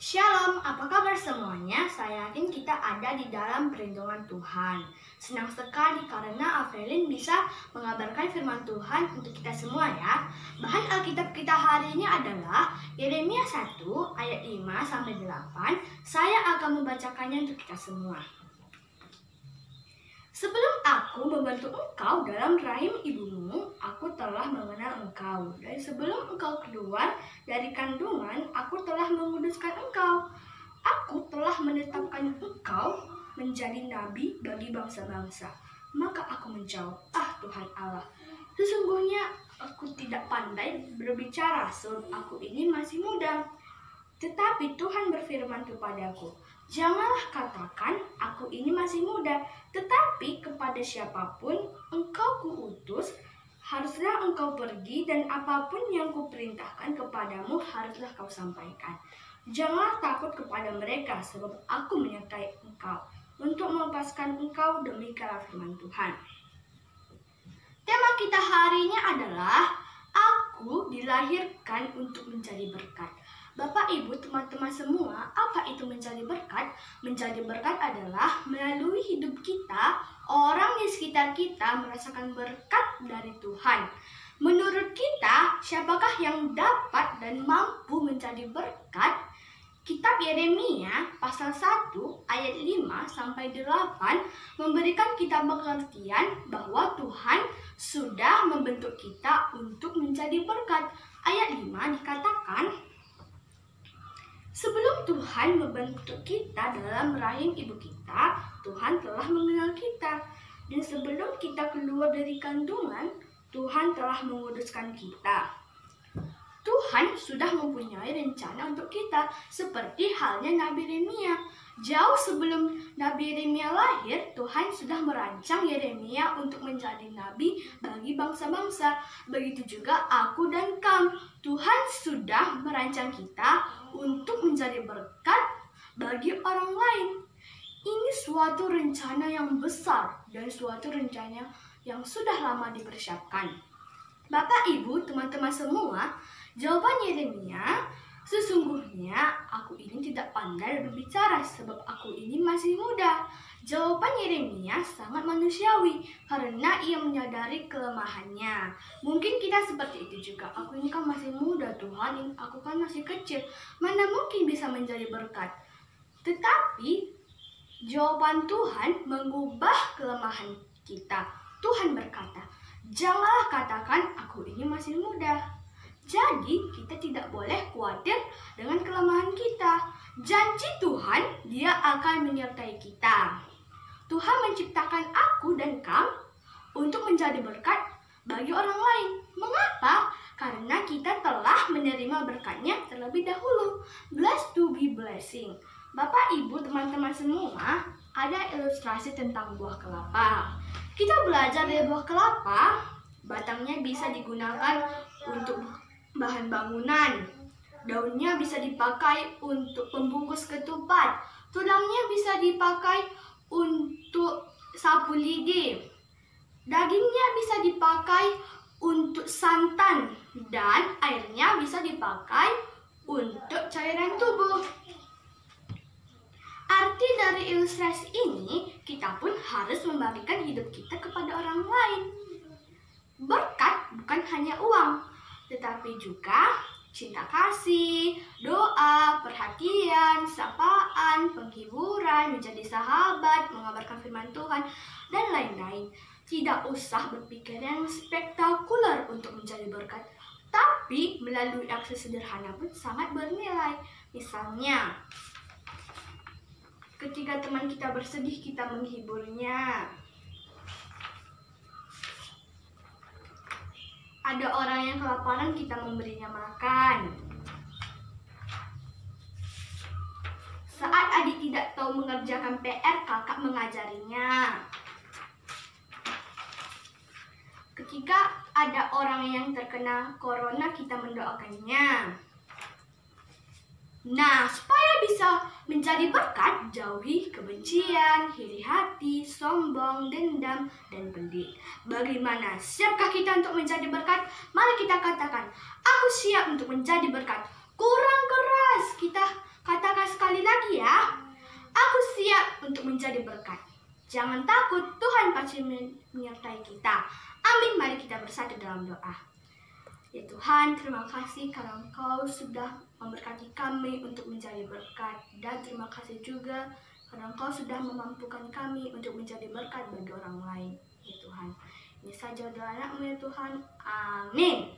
Shalom, apa kabar semuanya? Saya yakin kita ada di dalam perlindungan Tuhan. Senang sekali karena Avelin bisa mengabarkan firman Tuhan untuk kita semua ya. Bahan Alkitab kita hari ini adalah Yeremia 1 ayat 5 sampai 8. Saya akan membacakannya untuk kita semua. Sebelum aku membantu engkau dalam rahim ibumu, aku telah mengenal engkau. Dan sebelum engkau keluar dari kandungan, aku telah menguduskan engkau. Aku telah menetapkan engkau menjadi nabi bagi bangsa-bangsa. Maka aku menjawab, ah Tuhan Allah, sesungguhnya aku tidak pandai berbicara sebab aku ini masih muda. Tetapi Tuhan berfirman kepadaku, Janganlah katakan, aku ini masih muda, tetapi kepada siapa pun engkau kuutus, haruslah engkau pergi dan apa pun yang kuperintahkan kepadamu haruslah kau sampaikan. Janganlah takut kepada mereka, sebab aku menyertai engkau untuk melepaskan engkau demi firman Tuhan. Tema kita hari ini adalah Aku dilahirkan untuk menjadi berkat. Bapak, Ibu, teman-teman semua, apa itu menjadi berkat? Menjadi berkat adalah melalui hidup kita, orang di sekitar kita merasakan berkat dari Tuhan. Menurut kita, siapakah yang dapat dan mampu menjadi berkat? Kitab Yeremia pasal 1 ayat 5 sampai 8 memberikan kita pengertian bahwa Tuhan sudah membentuk kita untuk menjadi berkat. Ayat 5 dikatakan Sebelum Tuhan membentuk kita dalam rahim ibu kita, Tuhan telah mengenal kita. Dan sebelum kita keluar dari kandungan, Tuhan telah menguduskan kita. Tuhan sudah mempunyai rencana untuk kita, seperti halnya Nabi Yeremia. Jauh sebelum Nabi Yeremia lahir, Tuhan sudah merancang Yeremia untuk menjadi nabi bagi bangsa-bangsa. Begitu juga aku dan kamu. Tuhan sudah merancang kita untuk menjadi berkat bagi orang lain. Ini suatu rencana yang besar dan suatu rencana yang sudah lama dipersiapkan. Bapak, Ibu, teman-teman semua, jawaban Yeremia Sesungguhnya aku ini tidak pandai berbicara sebab aku ini masih muda. Jawaban Yeremia sangat manusiawi karena ia menyadari kelemahannya. Mungkin kita seperti itu juga. Aku ini kan masih muda Tuhan, aku kan masih kecil. Mana mungkin bisa menjadi berkat? Tetapi jawaban Tuhan mengubah kelemahan kita. Tuhan berkata, "Janganlah katakan aku ini masih muda." Jadi kita tidak boleh khawatir dengan kelemahan kita. Janji Tuhan, dia akan menyertai kita. Tuhan menciptakan aku dan kamu untuk menjadi berkat bagi orang lain. Mengapa? Karena kita telah menerima berkatnya terlebih dahulu. Blessed to be blessing. Bapak, Ibu, teman-teman semua, ada ilustrasi tentang buah kelapa. Kita belajar dari buah kelapa, batangnya bisa digunakan untuk bahan bangunan. Daunnya bisa dipakai untuk pembungkus ketupat. Tulangnya bisa dipakai untuk sapu lidi. Dagingnya bisa dipakai untuk santan dan airnya bisa dipakai untuk cairan tubuh. Arti dari ilustrasi ini, kita pun harus membagikan hidup kita kepada orang lain. Berkat bukan hanya uang, tetapi juga cinta kasih, doa, perhatian, sapaan, penghiburan, menjadi sahabat, mengabarkan firman Tuhan, dan lain-lain. Tidak usah berpikir yang spektakuler untuk menjadi berkat, tapi melalui aksi sederhana pun sangat bernilai. Misalnya, ketika teman kita bersedih, kita menghiburnya. Ada orang yang kelaparan kita memberinya makan. Saat adik tidak tahu mengerjakan PR, kakak mengajarinya. Ketika ada orang yang terkena corona, kita mendoakannya. Nah, supaya bisa Menjadi berkat, jauhi kebencian, hiri hati, sombong, dendam, dan pelit. Bagaimana? Siapkah kita untuk menjadi berkat? Mari kita katakan, aku siap untuk menjadi berkat. Kurang keras, kita katakan sekali lagi ya. Aku siap untuk menjadi berkat. Jangan takut, Tuhan pasti menyertai kita. Amin, mari kita bersatu dalam doa. Ya Tuhan, terima kasih karena Engkau sudah memberkati kami untuk menjadi berkat. Dan terima kasih juga karena Engkau sudah memampukan kami untuk menjadi berkat bagi orang lain. Ya Tuhan, ini saja doa anakmu ya Tuhan. Amin.